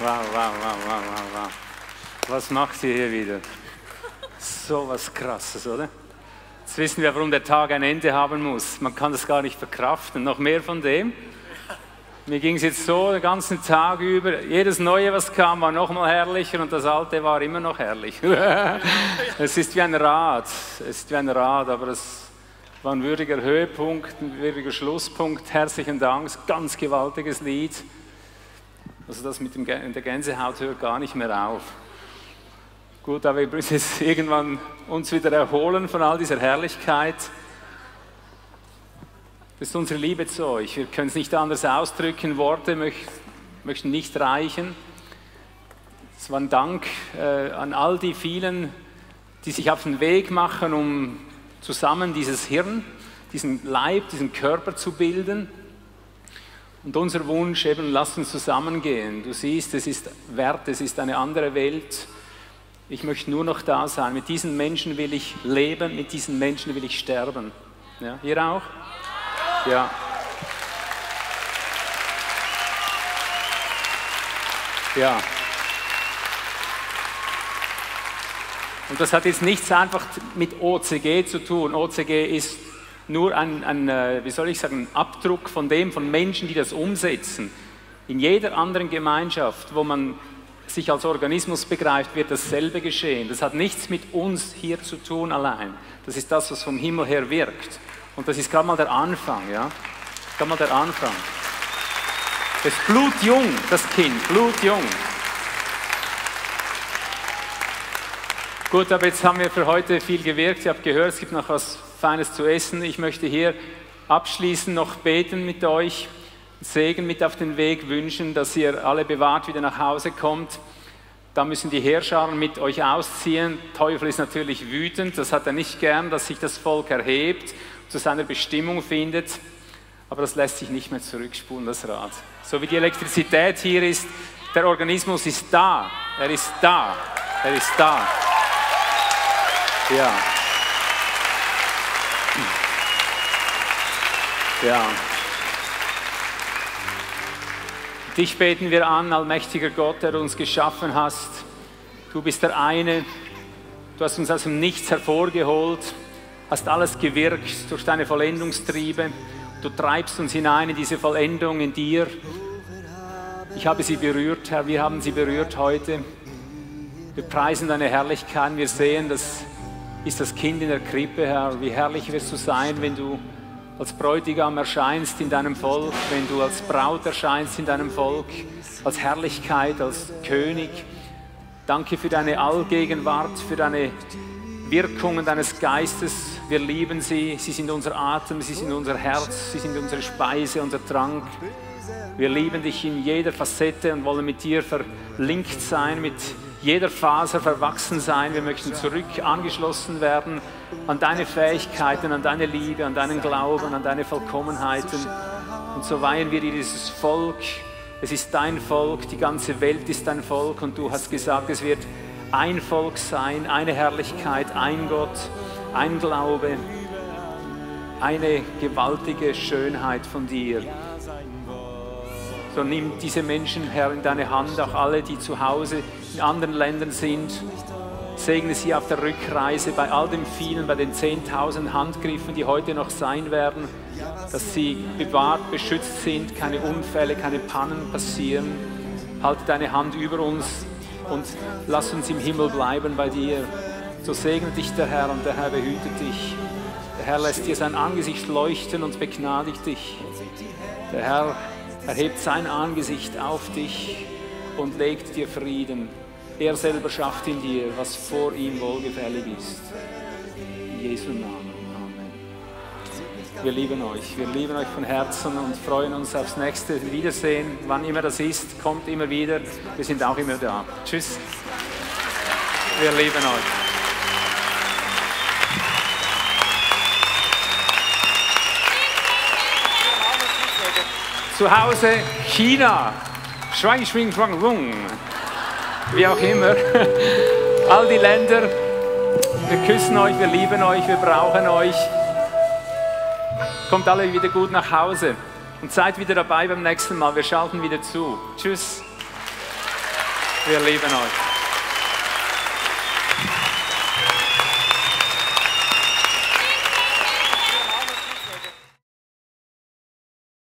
Wow, wow, wow, wow, wow, wow. Was macht ihr hier wieder? So was Krasses, oder? Jetzt wissen wir, warum der Tag ein Ende haben muss. Man kann das gar nicht verkraften. Noch mehr von dem. Mir ging es jetzt so den ganzen Tag über. Jedes Neue, was kam, war noch mal herrlicher und das Alte war immer noch herrlich. es ist wie ein Rad. Es ist wie ein Rad, aber es war ein würdiger Höhepunkt, ein würdiger Schlusspunkt. Herzlichen Dank. Ganz gewaltiges Lied. Also das mit dem, der Gänsehaut hört gar nicht mehr auf. Gut, aber wir müssen jetzt irgendwann uns wieder erholen von all dieser Herrlichkeit. Das ist unsere Liebe zu euch. Wir können es nicht anders ausdrücken. Worte möchten nicht reichen. Es war ein Dank äh, an all die vielen, die sich auf den Weg machen, um zusammen dieses Hirn, diesen Leib, diesen Körper zu bilden. Und unser Wunsch eben, lass uns zusammengehen. Du siehst, es ist wert, es ist eine andere Welt. Ich möchte nur noch da sein. Mit diesen Menschen will ich leben, mit diesen Menschen will ich sterben. Ja, ihr auch? Ja. Ja. Und das hat jetzt nichts einfach mit OCG zu tun. OCG ist nur ein, ein, äh, wie soll ich sagen, Abdruck von dem, von Menschen, die das umsetzen. In jeder anderen Gemeinschaft, wo man sich als Organismus begreift, wird dasselbe geschehen. Das hat nichts mit uns hier zu tun allein. Das ist das, was vom Himmel her wirkt. Und das ist gerade mal der Anfang, ja? Gerade mal der Anfang. Das ist blutjung, das Kind, blutjung. Gut, aber jetzt haben wir für heute viel gewirkt. Ihr habt gehört, es gibt noch was Feines zu essen. Ich möchte hier abschließend noch beten mit euch, Segen mit auf den Weg wünschen, dass ihr alle bewahrt wieder nach Hause kommt. Da müssen die Herrscher mit euch ausziehen. Teufel ist natürlich wütend, das hat er nicht gern, dass sich das Volk erhebt zu seiner Bestimmung findet. Aber das lässt sich nicht mehr zurückspulen, das Rad. So wie die Elektrizität hier ist, der Organismus ist da. Er ist da. Er ist da. Ja. Ja. Dich beten wir an, allmächtiger Gott, der uns geschaffen hast. Du bist der eine. Du hast uns aus dem Nichts hervorgeholt hast alles gewirkt durch deine Vollendungstriebe. Du treibst uns hinein in diese Vollendung in dir. Ich habe sie berührt, Herr, wir haben sie berührt heute. Wir preisen deine Herrlichkeit. Wir sehen, das ist das Kind in der Krippe, Herr. Wie herrlich wirst du sein, wenn du als Bräutigam erscheinst in deinem Volk, wenn du als Braut erscheinst in deinem Volk, als Herrlichkeit, als König. Danke für deine Allgegenwart, für deine Wirkungen deines Geistes. Wir lieben sie. Sie sind unser Atem, sie sind unser Herz, sie sind unsere Speise, unser Trank. Wir lieben dich in jeder Facette und wollen mit dir verlinkt sein, mit jeder Faser verwachsen sein. Wir möchten zurück angeschlossen werden an deine Fähigkeiten, an deine Liebe, an deinen Glauben, an deine Vollkommenheiten. Und so weihen wir dir dieses Volk. Es ist dein Volk, die ganze Welt ist dein Volk und du hast gesagt, es wird ein Volk sein, eine Herrlichkeit, ein Gott, ein Glaube, eine gewaltige Schönheit von dir. So nimm diese Menschen, Herr, in deine Hand, auch alle, die zu Hause in anderen Ländern sind. Segne sie auf der Rückreise bei all dem vielen, bei den 10.000 Handgriffen, die heute noch sein werden, dass sie bewahrt, beschützt sind, keine Unfälle, keine Pannen passieren. Halte deine Hand über uns, und lass uns im Himmel bleiben bei dir. So segne dich der Herr und der Herr behütet dich. Der Herr lässt dir sein Angesicht leuchten und begnadigt dich. Der Herr erhebt sein Angesicht auf dich und legt dir Frieden. Er selber schafft in dir, was vor ihm wohlgefällig ist. In Jesu Namen. Wir lieben euch. Wir lieben euch von Herzen und freuen uns aufs nächste Wiedersehen. Wann immer das ist, kommt immer wieder. Wir sind auch immer da. Tschüss. Wir lieben euch. Zu Hause China. Schwang, schwing, schwang, wung. Wie auch immer. All die Länder. Wir küssen euch, wir lieben euch, wir brauchen euch. Kommt alle wieder gut nach Hause und seid wieder dabei beim nächsten Mal. Wir schalten wieder zu. Tschüss. Wir lieben euch.